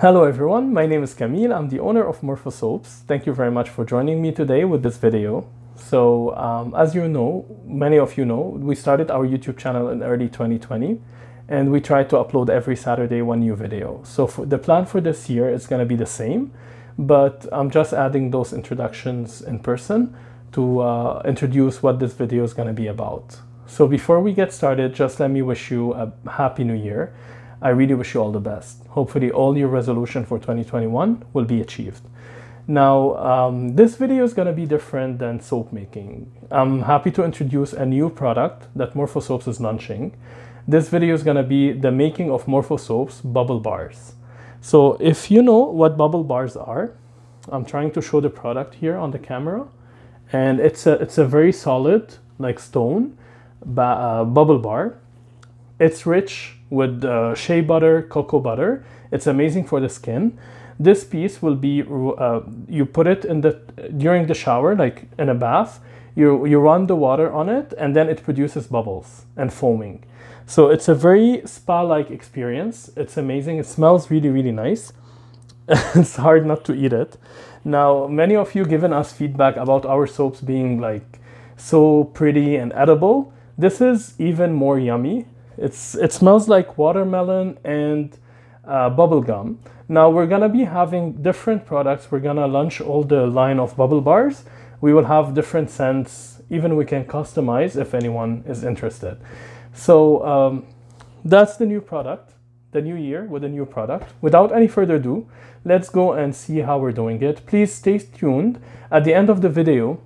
Hello everyone, my name is Camille. I'm the owner of Morfosoaps. Thank you very much for joining me today with this video. So, um, as you know, many of you know, we started our YouTube channel in early 2020 and we try to upload every Saturday one new video. So, the plan for this year is going to be the same, but I'm just adding those introductions in person to uh, introduce what this video is going to be about. So, before we get started, just let me wish you a happy new year. I really wish you all the best. Hopefully, all your resolution for 2021 will be achieved. Now, um, this video is going to be different than soap making. I'm happy to introduce a new product that Morfosoaps is launching. This video is going to be the making of Morfosoaps bubble bars. So if you know what bubble bars are, I'm trying to show the product here on the camera. And it's a, it's a very solid, like stone, uh, bubble bar. It's rich with uh, shea butter, cocoa butter. It's amazing for the skin. This piece will be uh, you put it in the during the shower like in a bath. You you run the water on it and then it produces bubbles and foaming. So it's a very spa like experience. It's amazing. It smells really really nice. It's hard not to eat it. Now many of you given us feedback about our soaps being like so pretty and edible. This is even more yummy it's it smells like watermelon and uh, bubble gum now we're gonna be having different products. We're gonna launch all the line of bubble bars. We will have different scents. Even we can customize if anyone is interested. So um, that's the new product, the new year with a new product. Without any further ado, let's go and see how we're doing it. Please stay tuned. At the end of the video,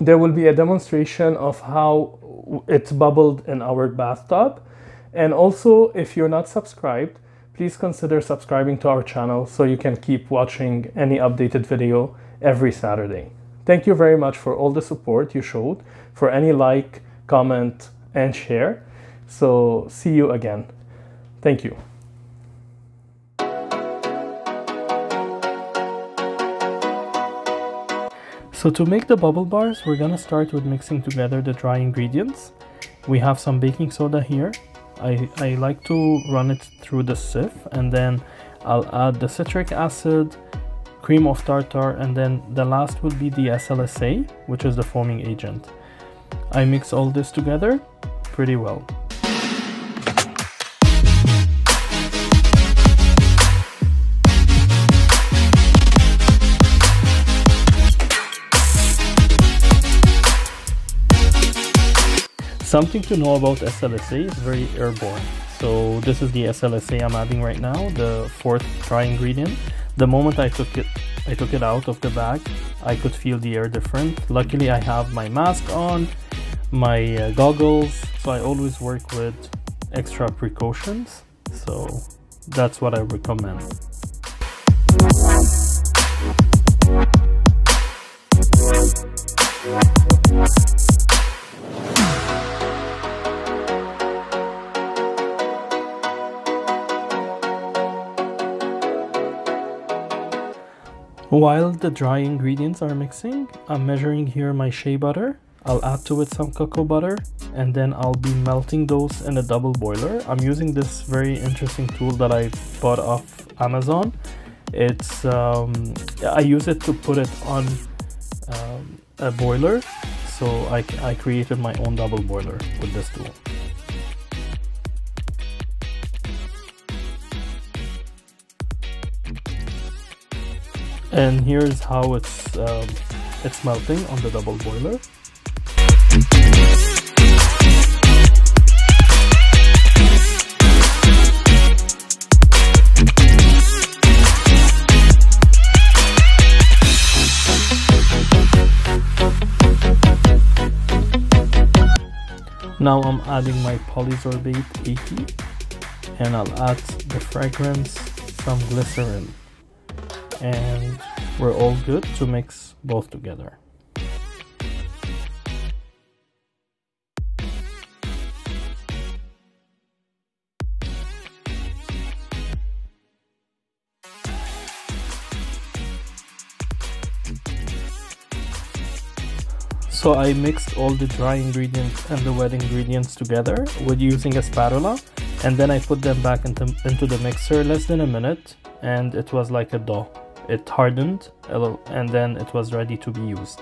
there will be a demonstration of how it's bubbled in our bathtub. And also, if you're not subscribed, please consider subscribing to our channel so you can keep watching any updated video every Saturday. Thank you very much for all the support you showed, for any like, comment, and share. So see you again. Thank you. So to make the bubble bars, we're gonna start with mixing together the dry ingredients. We have some baking soda here, I, I like to run it through the sieve and then I'll add the citric acid, cream of tartar, and then the last will be the SLSA, which is the foaming agent. I mix all this together pretty well. Something to know about SLSA is very airborne. So this is the SLSA I'm adding right now, the fourth dry ingredient. The moment I took it I took it out of the bag, I could feel the air different. Luckily I have my mask on, my uh, goggles, so I always work with extra precautions. So that's what I recommend. While the dry ingredients are mixing, I'm measuring here my shea butter. I'll add to it some cocoa butter and then I'll be melting those in a double boiler. I'm using this very interesting tool that I bought off Amazon. It's um, I use it to put it on um, a boiler. So I, I created my own double boiler with this tool. And here's how it's um, it's melting on the double boiler. Now I'm adding my polysorbate 80 and I'll add the fragrance, some glycerin. And we're all good to mix both together. So I mixed all the dry ingredients and the wet ingredients together with using a spatula and then I put them back into, into the mixer less than a minute and it was like a dough. It hardened and then it was ready to be used.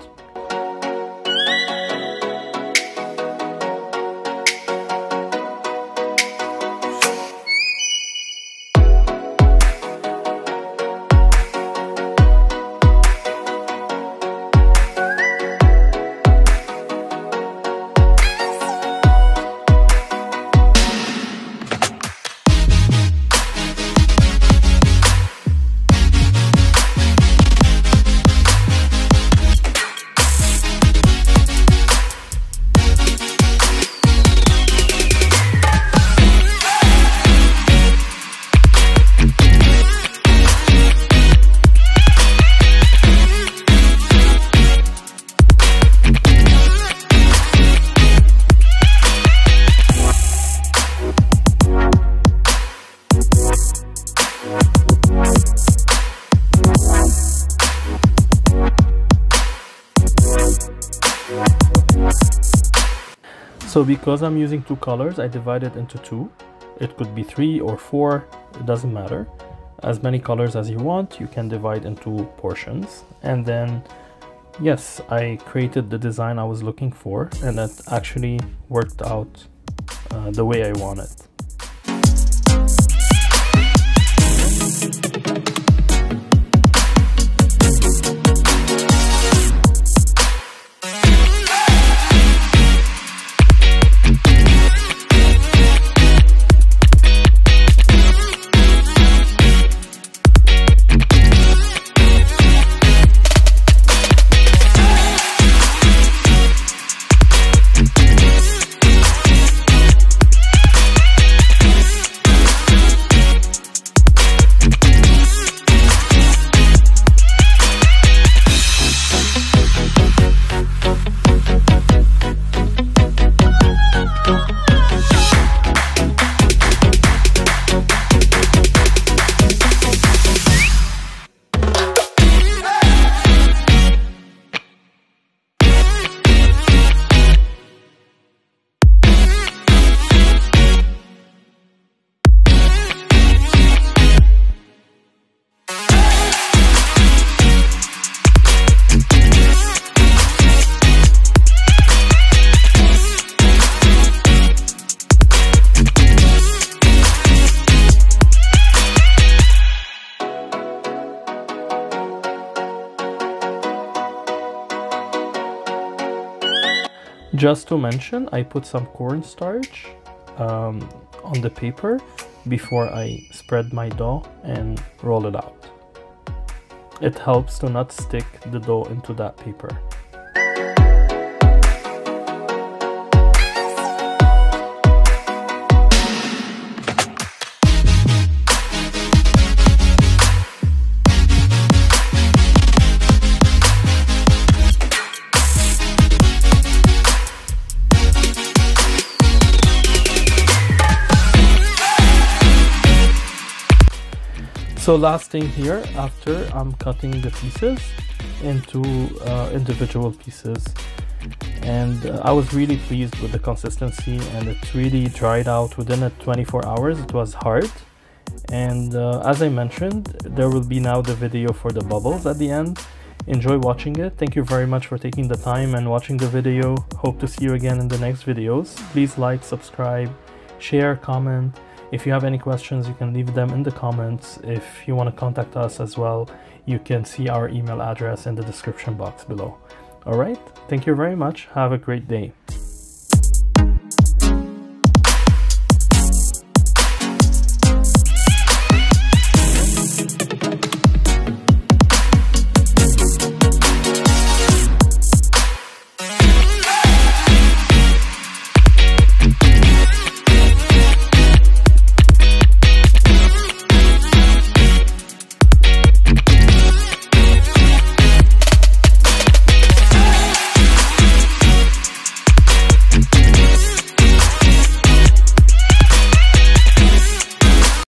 So because I'm using two colors, I divide it into two. It could be three or four, it doesn't matter. As many colors as you want, you can divide into portions. And then, yes, I created the design I was looking for and that actually worked out uh, the way I want it. Just to mention, I put some cornstarch um, on the paper before I spread my dough and roll it out. It helps to not stick the dough into that paper. So last thing here, after I'm cutting the pieces into uh, individual pieces and uh, I was really pleased with the consistency and it really dried out within a 24 hours. It was hard and uh, as I mentioned, there will be now the video for the bubbles at the end. Enjoy watching it. Thank you very much for taking the time and watching the video. Hope to see you again in the next videos. Please like, subscribe, share, comment if you have any questions, you can leave them in the comments. If you want to contact us as well, you can see our email address in the description box below. All right, thank you very much. Have a great day.